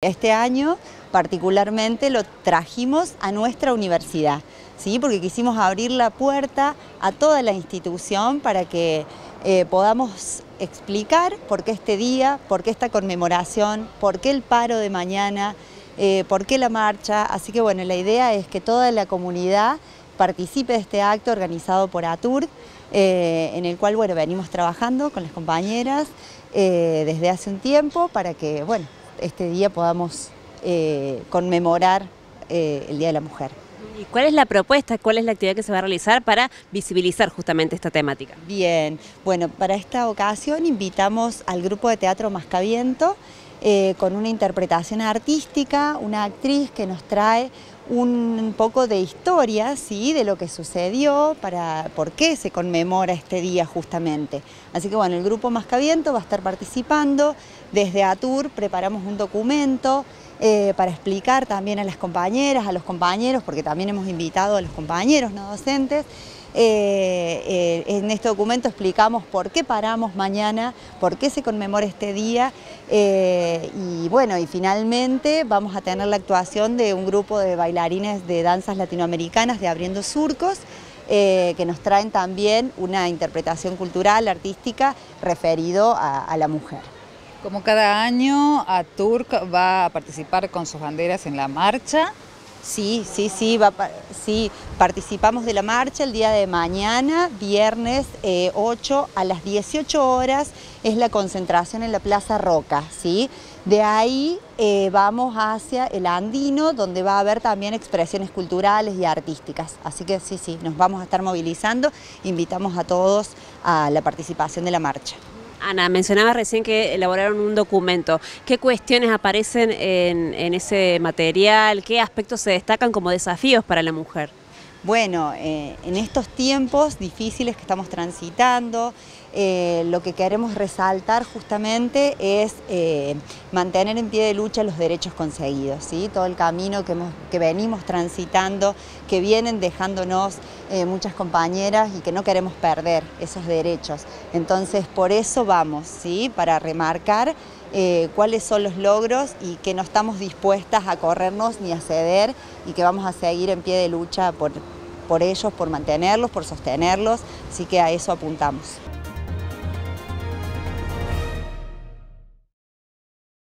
Este año particularmente lo trajimos a nuestra universidad, ¿sí? porque quisimos abrir la puerta a toda la institución para que eh, podamos explicar por qué este día, por qué esta conmemoración, por qué el paro de mañana, eh, por qué la marcha. Así que bueno, la idea es que toda la comunidad participe de este acto organizado por ATUR, eh, en el cual bueno, venimos trabajando con las compañeras desde hace un tiempo para que bueno, este día podamos eh, conmemorar eh, el Día de la Mujer. ¿Y cuál es la propuesta, cuál es la actividad que se va a realizar para visibilizar justamente esta temática? Bien, bueno, para esta ocasión invitamos al grupo de teatro Mascaviento eh, con una interpretación artística, una actriz que nos trae un poco de historia ¿sí? de lo que sucedió, para por qué se conmemora este día justamente. Así que bueno, el grupo Mascaviento va a estar participando, desde ATUR preparamos un documento eh, para explicar también a las compañeras, a los compañeros, porque también hemos invitado a los compañeros no docentes, eh, eh, en este documento explicamos por qué paramos mañana, por qué se conmemora este día y bueno, y finalmente vamos a tener la actuación de un grupo de bailarines de danzas latinoamericanas de Abriendo Surcos, que nos traen también una interpretación cultural, artística, referido a la mujer. Como cada año, ATURC va a participar con sus banderas en la marcha. Sí, sí, sí, va, sí, participamos de la marcha el día de mañana, viernes 8 eh, a las 18 horas es la concentración en la Plaza Roca, ¿sí? De ahí eh, vamos hacia el Andino, donde va a haber también expresiones culturales y artísticas. Así que sí, sí, nos vamos a estar movilizando, invitamos a todos a la participación de la marcha. Ana, mencionaba recién que elaboraron un documento. ¿Qué cuestiones aparecen en, ese material? ¿Qué aspectos se destacan como desafíos para la mujer? Bueno, eh, en estos tiempos difíciles que estamos transitando, eh, lo que queremos resaltar justamente es eh, mantener en pie de lucha los derechos conseguidos, ¿sí? todo el camino que, que venimos transitando, que vienen dejándonos muchas compañeras y que no queremos perder esos derechos. Entonces por eso vamos, ¿sí? para remarcar cuáles son los logros y que no estamos dispuestas a corrernos ni a ceder y que vamos a seguir en pie de lucha por, por ellos, por mantenerlos, por sostenerlos, así que a eso apuntamos.